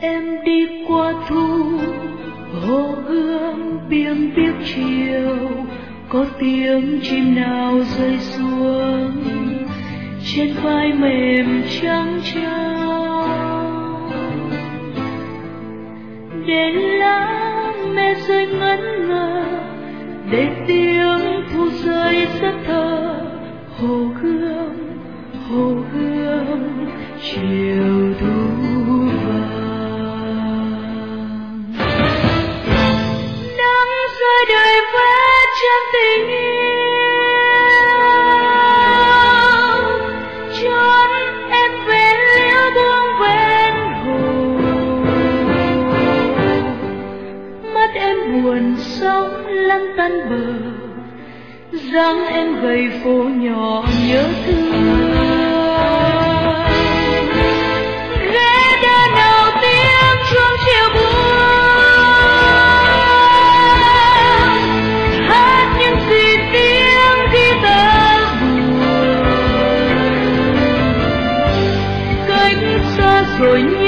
Em đi qua thu, hồ hương biếng biếc chiều, có tiếng chim nào rơi xuống, trên vai mềm trắng trắng. đến lá mẹ rơi ngẩn ngơ, để tiếng thu rơi rất thơ hồ gươm hồ gươm, chiều buồn sóng lăn tăn bờ dáng em gầy phố nhỏ nhớ thương 所以。